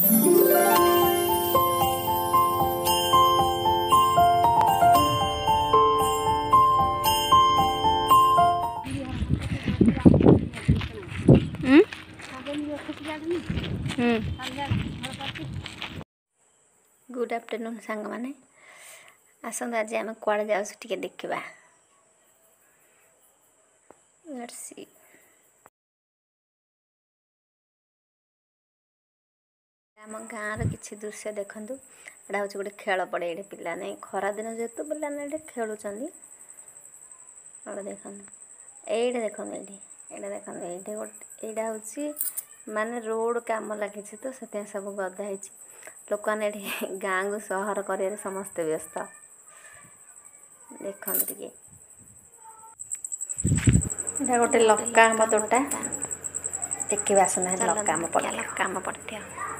good afternoon साग मैंने आसतु आज आम कुआड़े जाऊ टे देखा ଆମ ଗାଁର କିଛି ଦୃଶ୍ୟ ଦେଖନ୍ତୁ ଏଇଟା ହେଉଛି ଗୋଟେ ଖେଳ ପଡ଼େ ଏଠି ପିଲାମାନେ ଖରାଦିନ ଯେହେତୁ ପିଲାମାନେ ଏଠି ଖେଳୁଛନ୍ତି ଏଇଟା ଦେଖନ୍ତୁ ଏଇଟା ଦେଖନ୍ତୁ ଏଇଠି ଏଇଟା ଦେଖନ୍ତୁ ଏଇଠି ଗୋଟେ ଏଇଟା ହେଉଛି ମାନେ ରୋଡ଼ କାମ ଲାଗିଛି ତ ସେଥିପାଇଁ ସବୁ ଗଦା ହେଇଛି ଲୋକମାନେ ଏଠି ଗାଁକୁ ସହର କରିବାରେ ସମସ୍ତେ ବ୍ୟସ୍ତ ଦେଖନ୍ତୁ ଟିକେ ଏଇଟା ଗୋଟେ ଲକା ଆମ ତୋଟା ଦେଖିବା ଆସୁନାହାନ୍ତି ଲକା ଆମ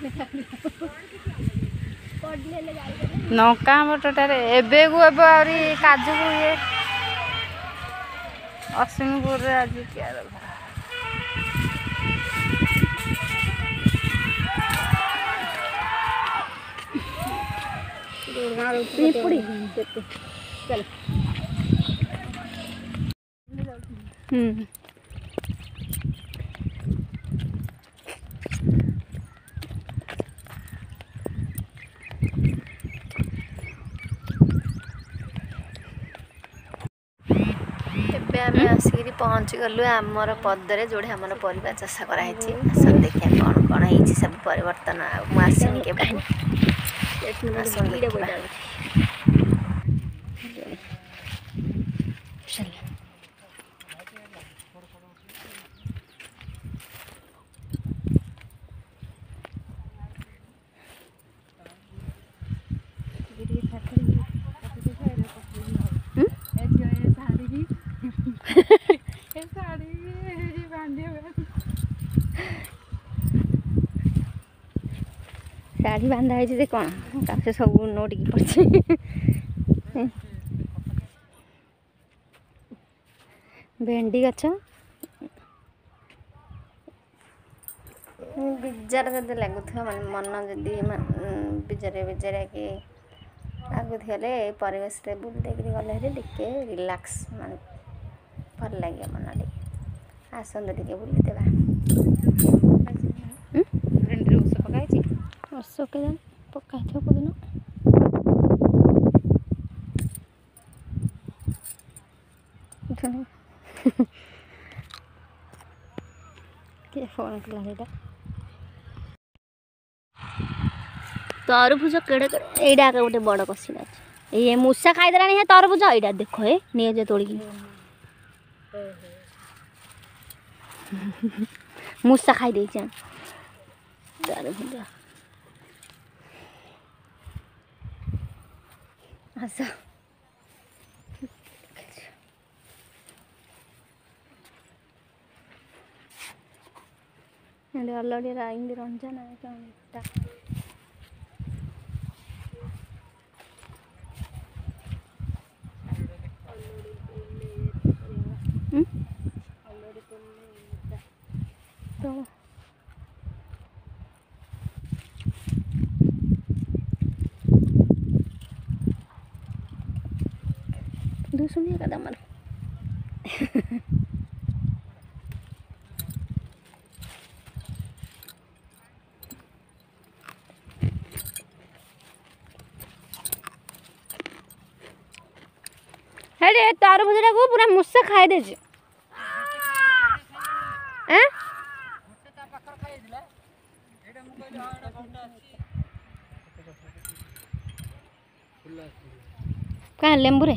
ଲଙ୍କା ବଟଟାରେ ଏବେକୁ ଏବେ ଆହୁରି କାଜୁକୁ ଇଏ ଅସୀମପୁରରେ ଆଜି କିଆର ହୁଁ पहुचिगलु आम पदले जोडिम चास गराहे देखिया कम्ती सबै परिवर्तन आसे के ଶାଢ଼ୀ ବାନ୍ଧା ହେଇଛି ଯେ କ'ଣ କାଶ ସବୁ ନୋଟିକି ପଡ଼ିଛି ଭେଣ୍ଡି ଗଛ ବିଜାର ଯଦି ଲାଗୁଥିବ ମାନେ ମନ ଯଦି ବିଜାରେ ବିଜାରେ କି ଲାଗୁଛି ହେଲେ ଏ ପରିବେଶରେ ବୁଲି ଦେଇକିରି ଗଲେ ହେଲେ ଟିକେ ରିଲାକ୍ସ ମାନେ ଭଲ ଲାଗିବ ମନ ଟିକେ ଆସନ୍ତୁ ଟିକେ ବୁଲିଦେବା ಸೊಕ್ಕಿದನ್ ಕಾಯ್ತು ಹಾಕೋದನ್ನು ಫೋನ್ ಹಾಕಿಲ್ಲ ତରଭୁଜ କେଡ଼େ କେଡ଼େ ଏଇଟା ଆଗ ଗୋଟେ ବଡ଼ କୋଶ୍ଚିନ୍ ଅଛି ଏ ମୂଷା ଖାଇଦେଲାଣି ହେ ତରଭୁଜ ଏଇଟା ଦେଖ ଏ ନିଅ ଯେ ତୋଳିକି ମୂଷା ଖାଇଦେଇଛି ତରଭୁଜ மசா రెండు అల్లుడి రాయింది రంజాన్ అయితే ఉంటా हेडे तार भजटा को पूरा मूसा खाए दे जे ए मूसा रे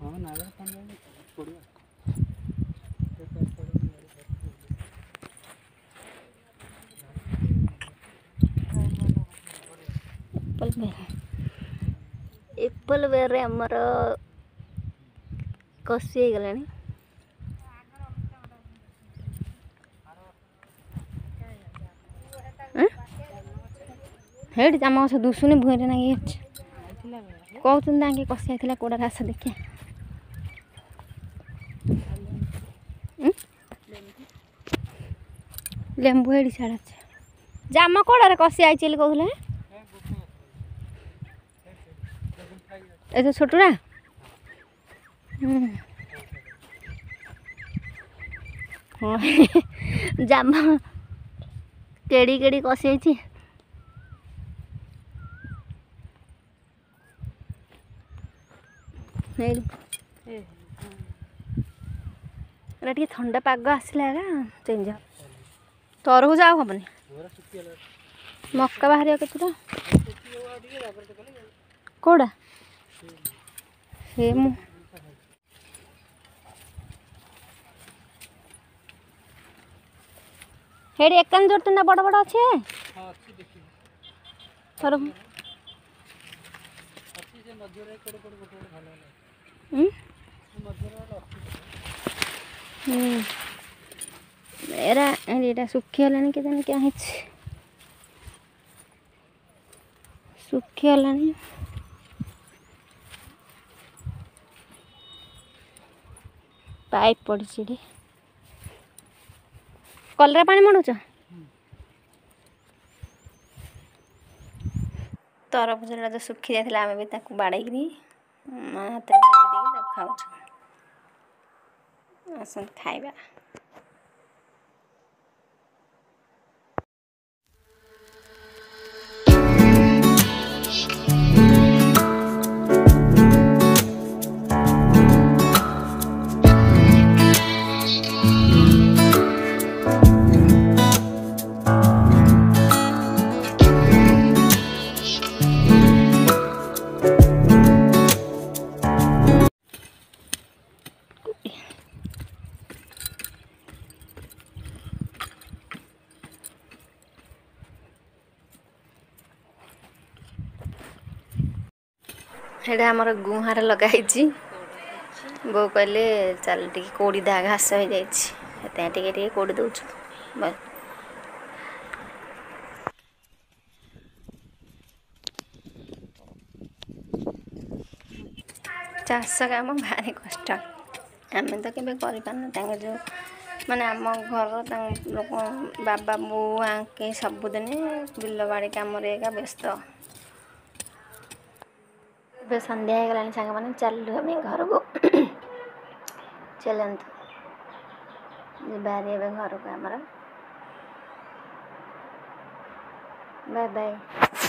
एप्पल एप्पल बेरे आमर कषिगला हेट आम गस दूसुनी भूं कौन तक कषि कौड़ा घास देखिए লেম্বু হেডি ছাড় আছে জামা কোড়ারে কষি আইছিল কইলে এই তো ছোটরা জামা কেড়ি কেড়ি কষি আইছি ନେଇଲୁ ଏଇଟା ଟିକେ ଥଣ୍ଡା ପାଗ ଆସିଲା ଏକା ଚେଞ୍ଜ ହେବ ତରଭୁଜ ଯାଉ ହେବନି ମକା ବାହାରିବା କେତେଟା କେଉଁଟା ସେ ମୁଁ ସେଇଠି ଏକାନ ଜୋର ନା ବଡ଼ ବଡ଼ ଅଛି ହୁଁ एरा सुखीगलानी के जाने क्या है सुखीगलानी पाइप पड़ चीड़े कलरा पा मड़ तरभुज जो सुखी जाता आम भी बाड़ी माँ हाथ खाऊ आस खाइबा ଏଇଟା ଆମର ଗୁହାରେ ଲଗାହେଇଛି ବୋଉ କହିଲେ ଚାଲ ଟିକେ କୋଡ଼ି ଦା ଘାସ ହେଇଯାଇଛି ସେଥିପାଇଁ ଟିକେ ଟିକେ କୋଡ଼ି ଦେଉଛୁ ବସ୍ ଚାଷ କାମ ଭାରି କଷ୍ଟ ଆମେ ତ କେବେ କରିପାରୁନୁ ତାଙ୍କ ଯେଉଁ ମାନେ ଆମ ଘର ତାଙ୍କ ଲୋକ ବାବା ବୋଉ ଆଙ୍କି ସବୁଦିନେ ବିଲବାଡ଼ି କାମରେ ଏକା ବ୍ୟସ୍ତ ଏବେ ସନ୍ଧ୍ୟା ହେଇଗଲାଣି ସାଙ୍ଗମାନେ ଚାଲିଲୁ ଆମେ ଘରକୁ ଚାଲନ୍ତୁ ଯିବା ହାରି ଏବେ ଘରକୁ ଆମର ବାଏ ବାଏ